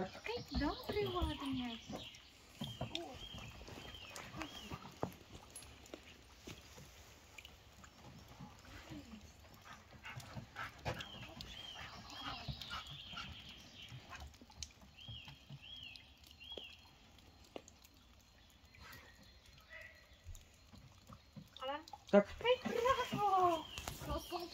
Kijk dan, Brewadenhuis. Tak. Hey, bravo! Dat komt